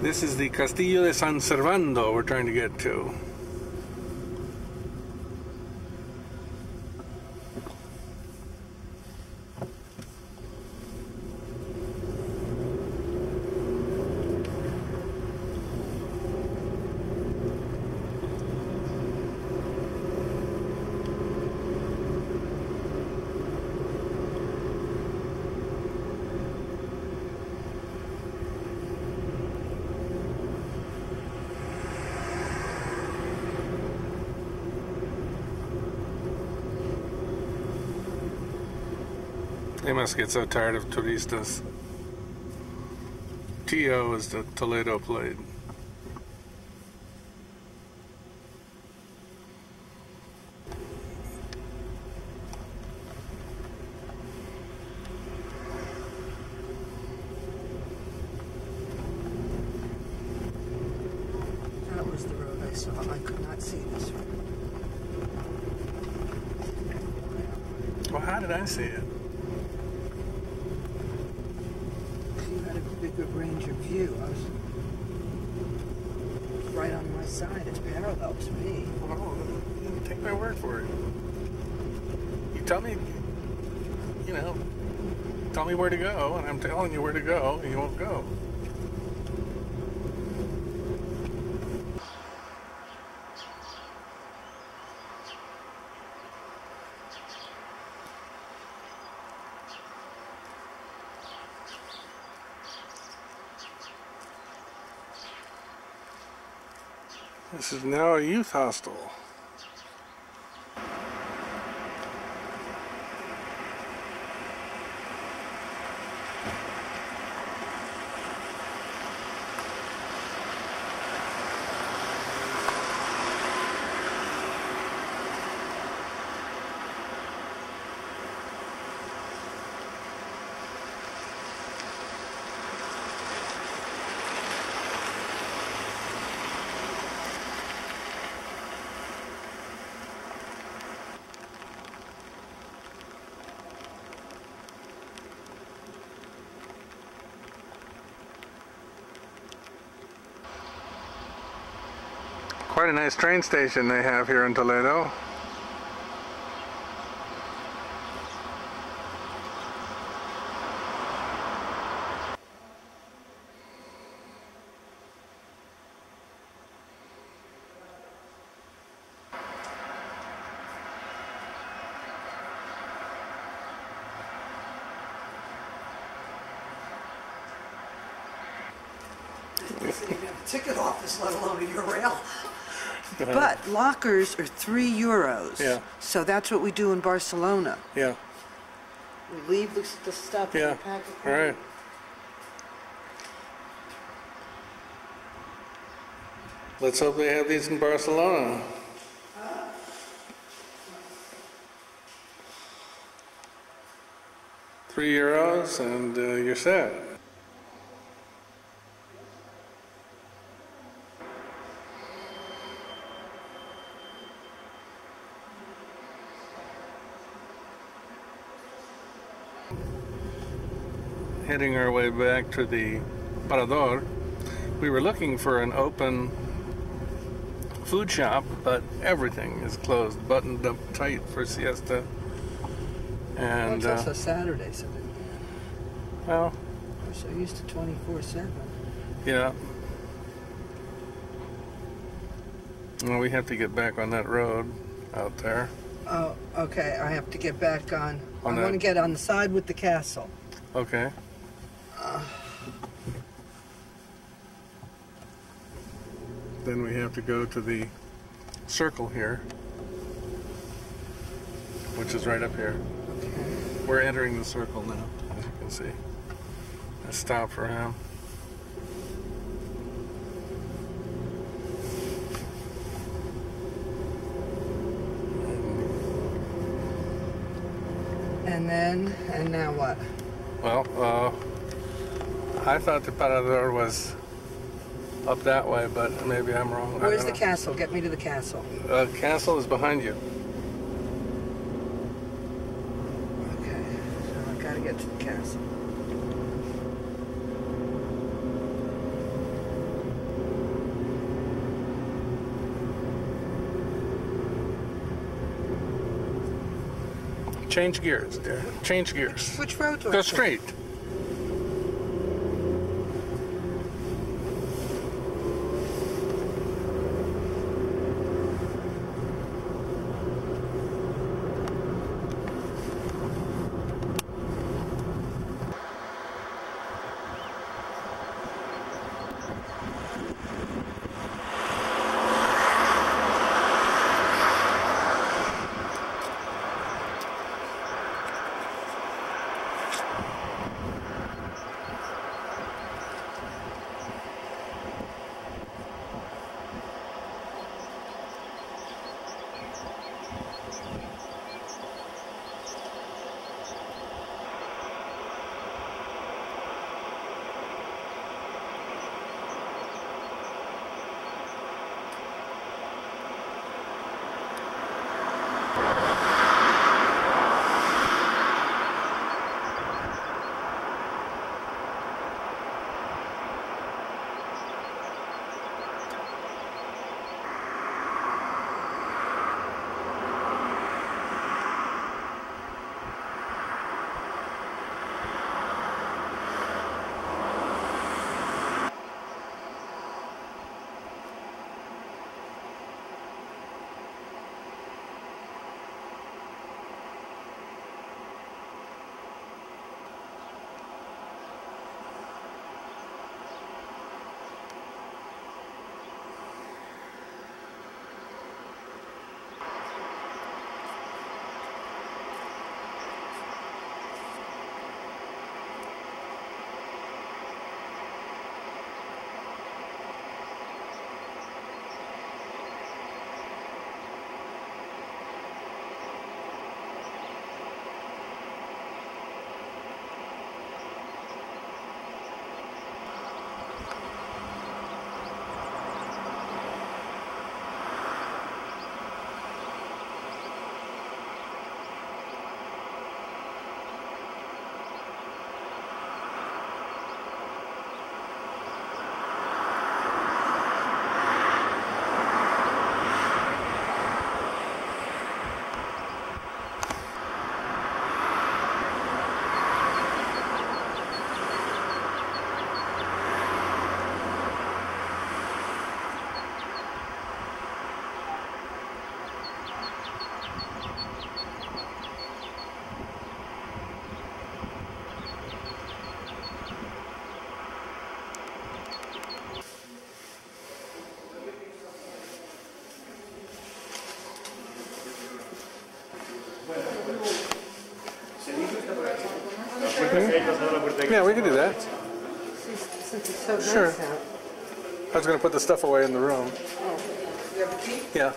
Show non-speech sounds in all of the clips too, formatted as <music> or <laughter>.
This is the Castillo de San Servando we're trying to get to. Must get so tired of turistas. TO is the Toledo plate. That was the road I saw. I could not see this one. Well, how did I see it? You had a bigger range of view. I was right on my side. It's parallel to me. Well, take my word for it. You tell me, you know, tell me where to go, and I'm telling you where to go, and you won't go. Now a youth hostel. A nice train station they have here in Toledo. But lockers are three euros. Yeah. So that's what we do in Barcelona. Yeah, We leave the, the stuff in yeah, the packet. all right. Let's hope they have these in Barcelona. Three euros and uh, you're set. Heading our way back to the Parador. We were looking for an open food shop, but everything is closed, buttoned up tight for siesta. Well, And, it's also uh, Saturday, so well, we're so used to 24 7. yeah. Well, we have to get back on that road out there. Oh, okay. I have to get back on. On I want to get on the side with the castle. Okay. Then we have to go to the circle here, which is right up here. Okay. We're entering the circle now, as you can see. I stop for him. And then, and now what? Well, uh, I thought the Parador was up that way, but maybe I'm wrong. Where's the castle? Get me to the castle. Uh, castle is behind you. Okay, I gotta get to the castle. Change gears, dear. Change gears. Which, which road do I The take? street. Straight. Yeah, we can do that. Since it's so Sure. nice out. I was going to put the stuff away in the room. Oh, you have a key? Yeah.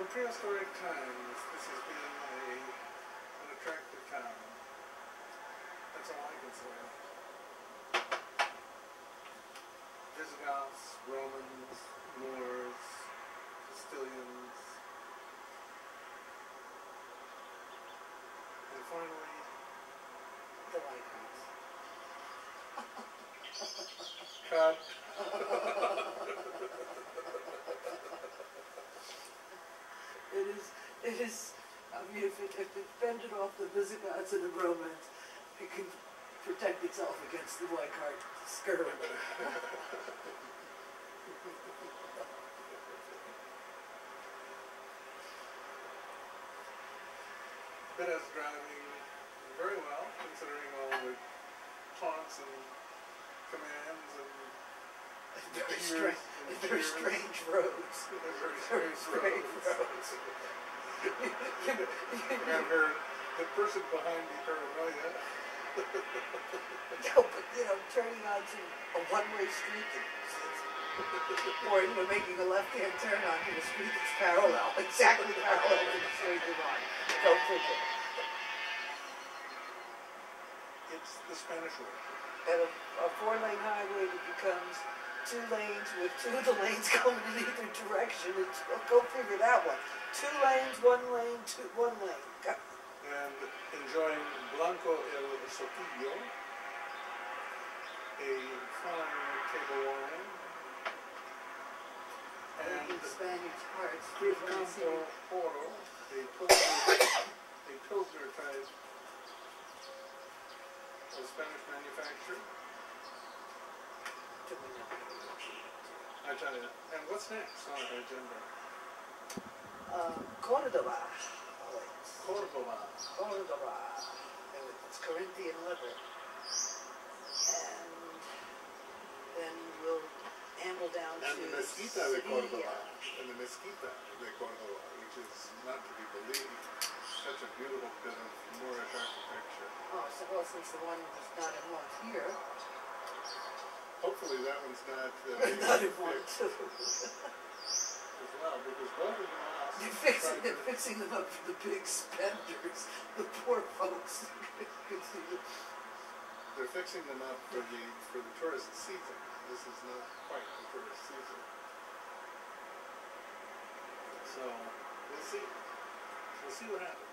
From prehistoric times, this has been a, an attractive town. That's all I can say. Visigoths, Romans, Moors, Castilians, and finally, the White House. <laughs> Cut. It is, it is, I mean, if it, fended off the Visigoths and the Romans, it can protect itself against the scurvy. It <laughs> is driving very well, considering all the taunts and commands and <laughs> very strange, and very strange roads. Very Very strange strange roads. roads. Her, the person behind me paranoia. <laughs> No, but you know, turning onto a one-way street or you know, making a left-hand turn onto a street that's parallel, <laughs> exactly parallel to the street you're on. Go figure. It's the Spanish way. And a, a four-lane highway that becomes two lanes with two of the lanes going in either direction. It's, well, go figure that one. Two lanes, one lane, two, one lane. Go. And enjoying Blanco el Sotillo, a fine table wine, and Spanish hearts. Oro, a Pilsner, a Pilsner of Spanish manufacture. I tell you, and what's next on our agenda? Uh, Cordoba. Oh, it's Cordoba. Cordoba. And It's Corinthian liver. And then we'll amble down And to the Mezquita de Cordoba, and the Mezquita de Cordoba, which is not to be believed, such a beautiful bit of Moorish architecture. Oh, well, since the one was not in one here, Hopefully that one's not uh, <laughs> not in one too. as well, because both of them are They're fixing, they're fixing them up for the big spenders, the poor folks. Could see the- They're fixing them up for the, for the tourist season. This is not quite the tourist season. So, we'll see. We'll see what happens.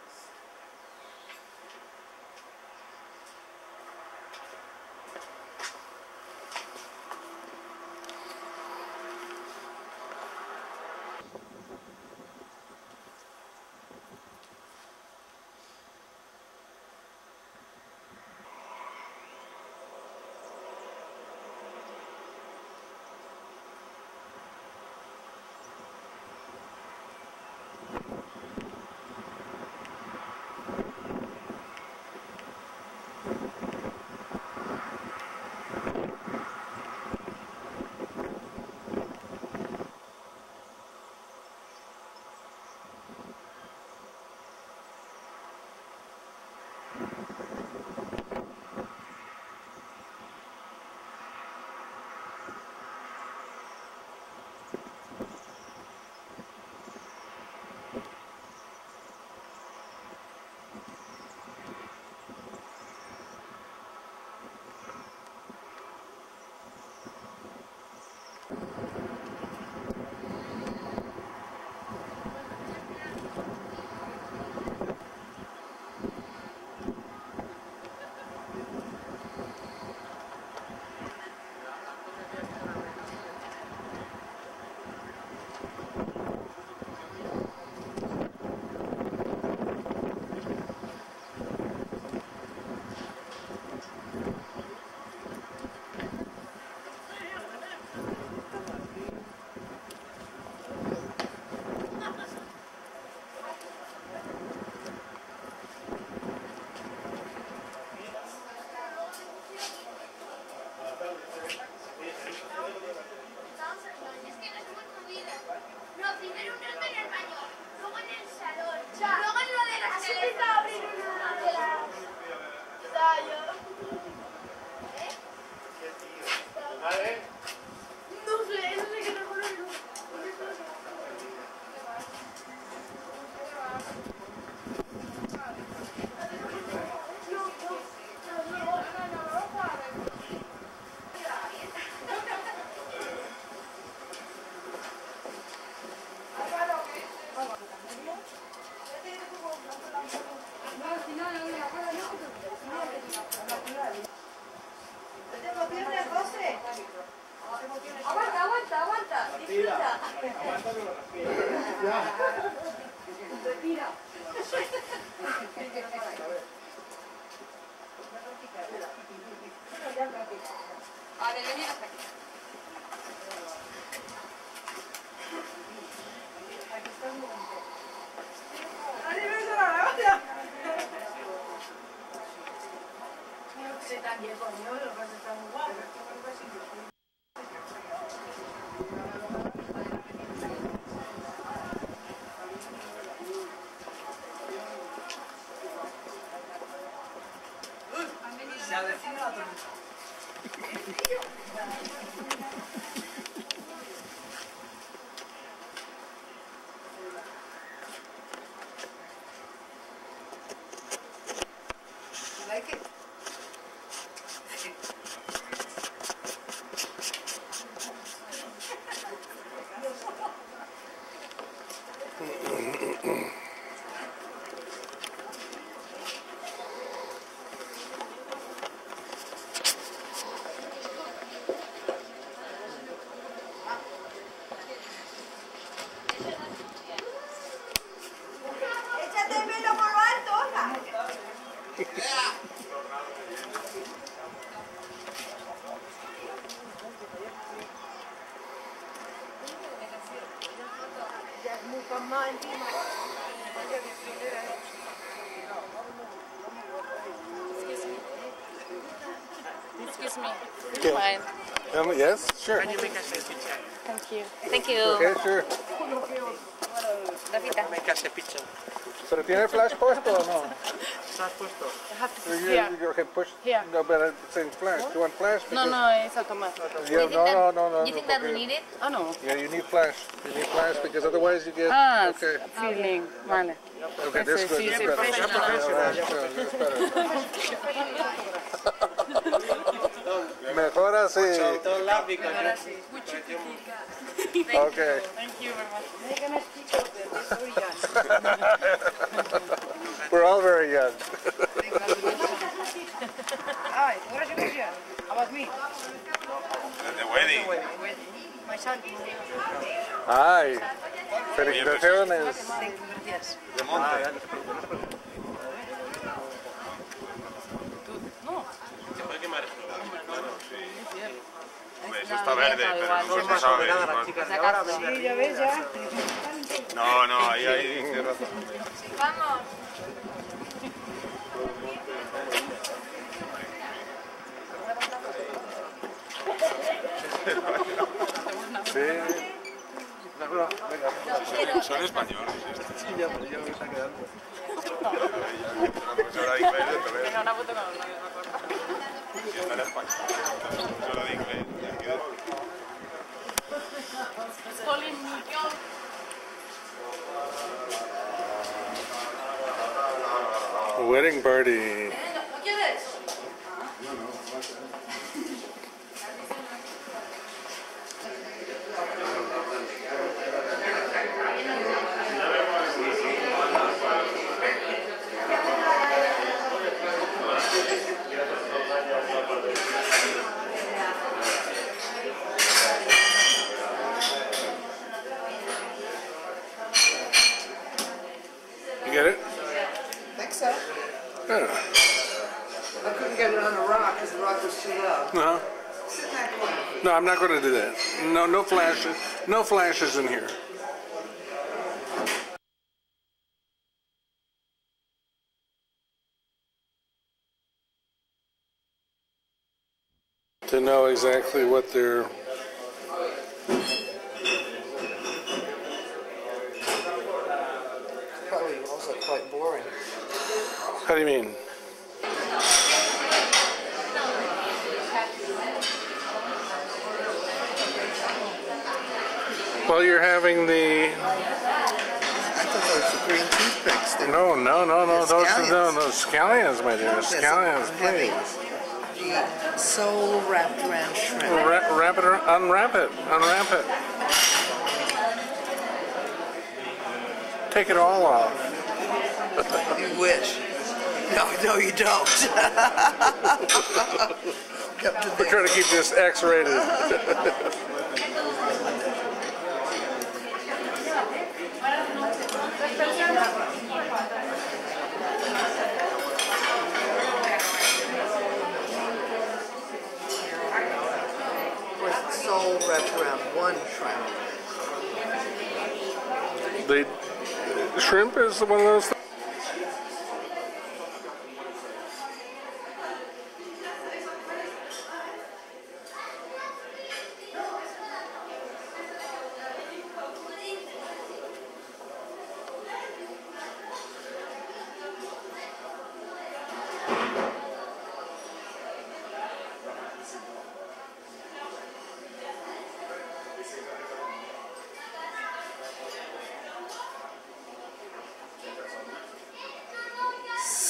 la. Yes, sure. Thank you. Thank you. Okay, sure. Davita. Make us a picture. ¿Pero tiene flash puesto o no? ¿Estás puesto? You, Yeah. you, okay, push. Here. No, but it's saying flash. Do you want flash? No, Because- no, it's automatic. Yeah, no, no, no, no. You think no, that we need it? Oh, no. Yeah, you need flash. You need flash because otherwise you get. Ah, okay. feeling. Vale. Okay, this Ese good. sí, This sí, better. professional. Yeah, that's good, that's better. <laughs> Mejor así. Don't Okay. Thank you very much. We're all very young. Ay, what is your question about me? The wedding. My son. Ay, felicitaciones. Yes. De monte. Está verde, pero no sabe. ahora. Sí, ya ves, ya. No, no, ahí, ahí, tienes razón. Vamos. Sí. Son españoles. estos. Sí, ya, pero ya me está quedando. La profesora de inglés de Toledo. Venga, una foto con una misma corta. Sí, está en español. La profesora de inglés. Miguel. Wedding party. ¿No quieres? You get it? think so. Yeah. I couldn't get it on the rock because the rock was too low. No. Sit in that corner. No, I'm not going to do that. No, no flashes. No flashes in here. To know exactly what they're. Probably also quite boring. How do you mean? Well, you're having the. I thought those were green toothpicks. They No, no, no, no. Those are no, scallions. no scallions, my dear. Scallions, please. The soul wrapped around shrimp. Wrap, wrap it, unwrap it, unwrap it. Take it all off. You wish. No, no, you don't. <laughs> We're trying to keep this X-rated. <laughs> With soul wrapped one shrimp. The shrimp is one of those.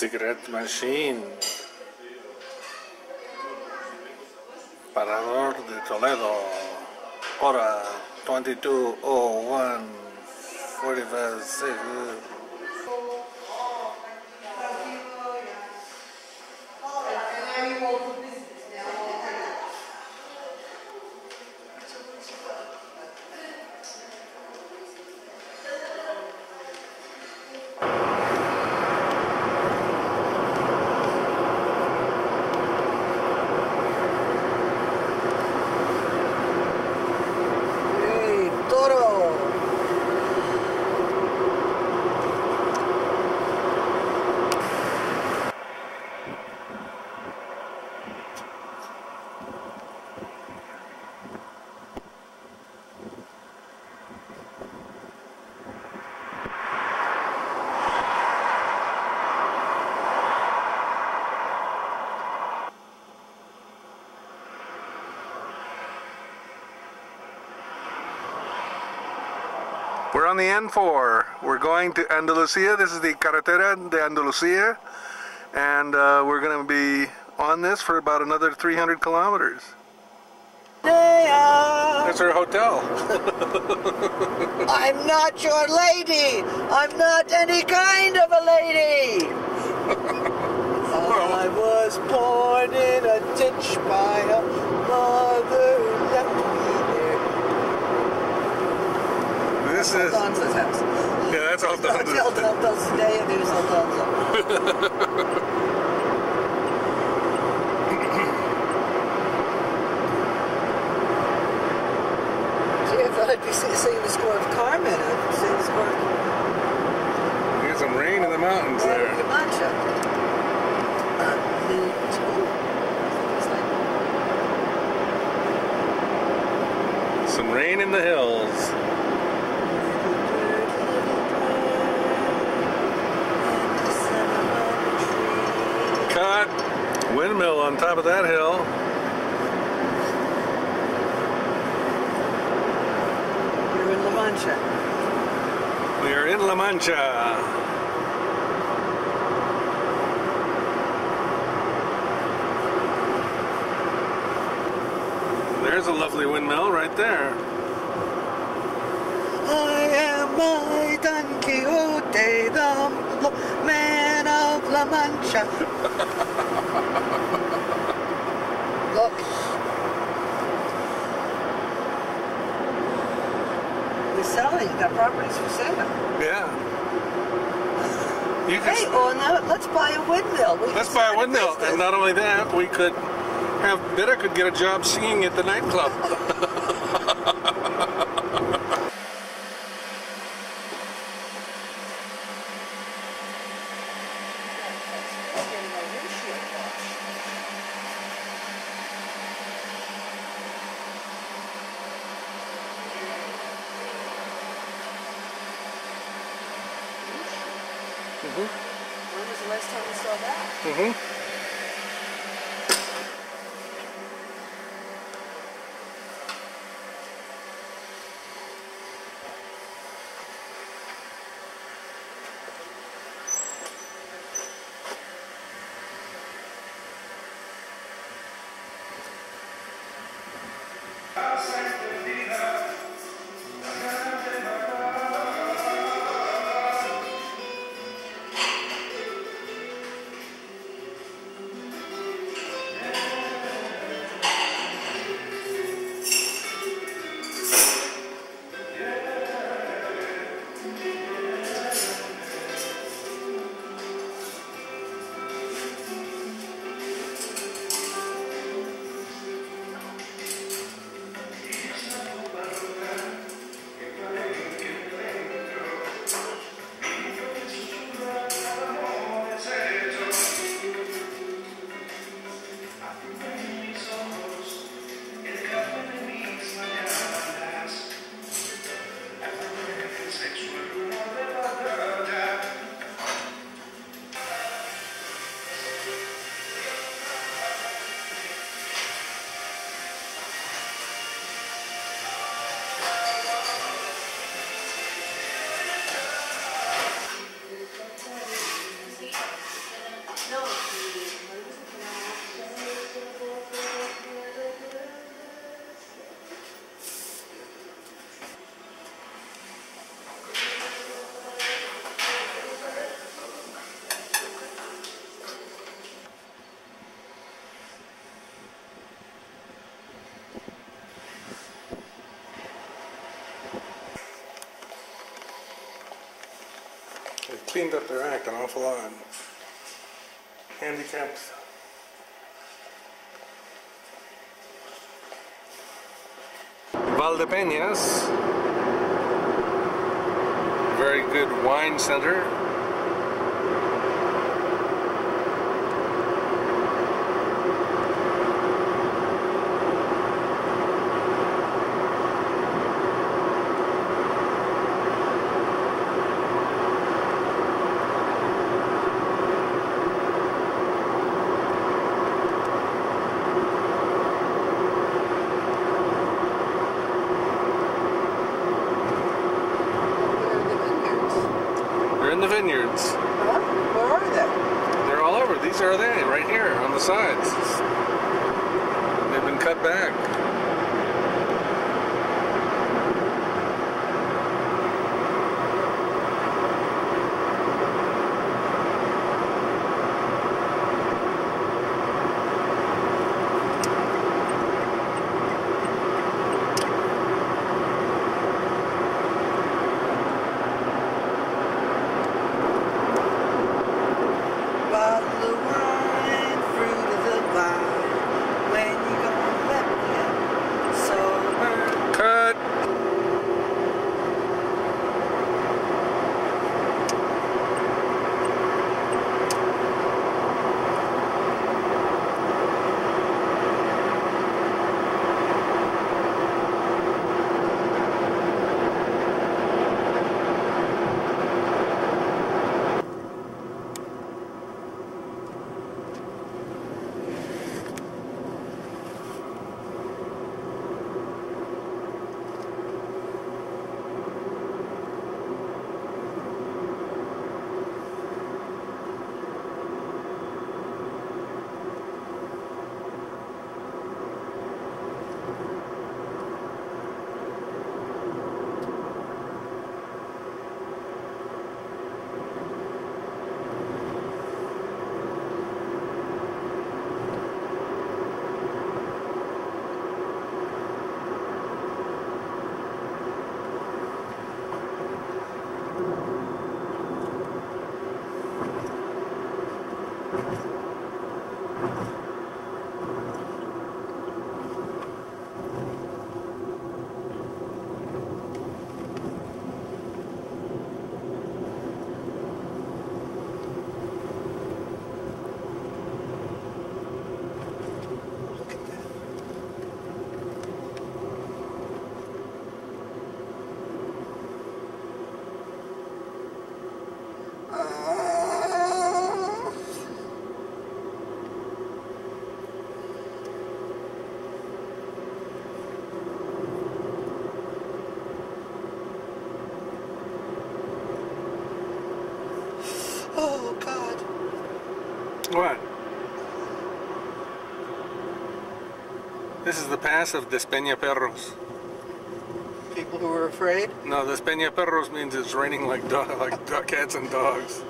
Cigarette machine. Parador de Toledo. Hora 2201 45 seconds. Hey, toro! We're on the N4. We're going to Andalusia. This is the Carretera de Andalusia. And uh, we're going to be on this for about another 300 kilometers. That's our hotel. <laughs> I'm not your lady! I'm not any kind of a lady! <laughs> I was born in a ditch by a mother who left me there. This is. Alfonso's house. Yeah, that's all done. Hotel Delta today and there's Alfonso. I thought I'd be seeing the score of Carmen. I'd see the score of We get some rain in the mountains there. Camacho. Uh, the- Some rain in the hills. Cut. Windmill on top of that hill. You're in La Mancha. We are in La Mancha. There's a lovely windmill right there. I am my Don Quixote, the man of La Mancha. <laughs> Look. We're selling. Got properties for sale. Yeah. You Hey, can, oh, now let's buy a windmill. We let's buy a windmill. business. And not only that, we could have Bitter could get a job singing at the nightclub. <laughs> Parasites cleaned up their act an awful lot. Handicapped. Valdepeñas. Very good wine center. What? This is the pass of Despeñaperros. People who are afraid. No, Despeñaperros means it's raining like dog, like cats and dogs.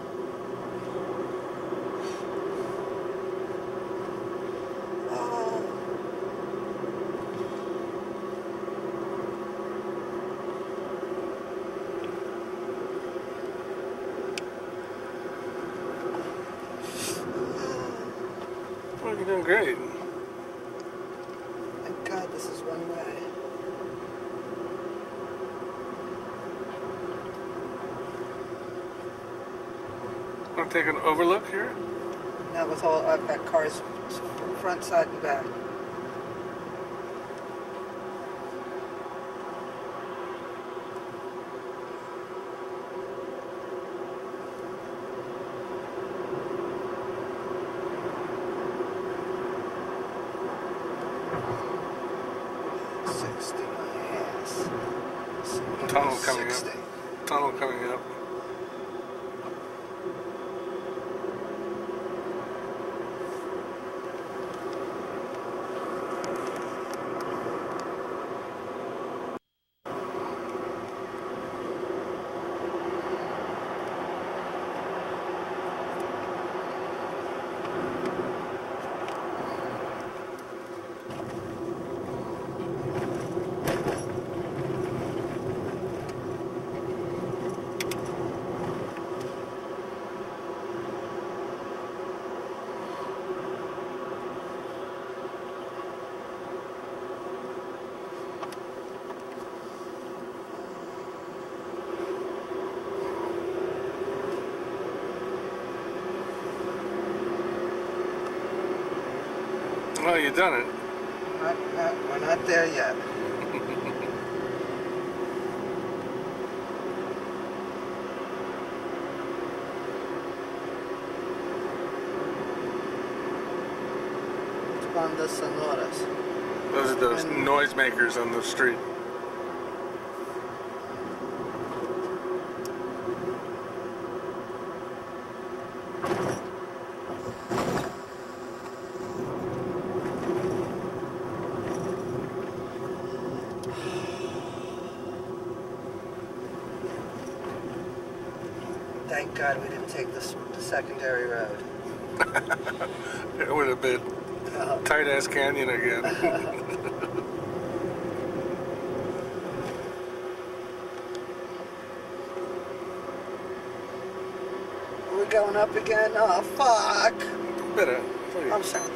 Doing great. Thank God this is one way. Want to take an overlook here? Now with all uh, I've cars front, side, and back. Well, you've done it. Not, not, we're not there yet. Bandas sonoras. Those are those noisemakers on the street. Thank God we didn't take this the secondary road. <laughs> It would have been Uh, tight ass canyon again. <laughs> we're going up again. Oh fuck! Better. I'm sorry.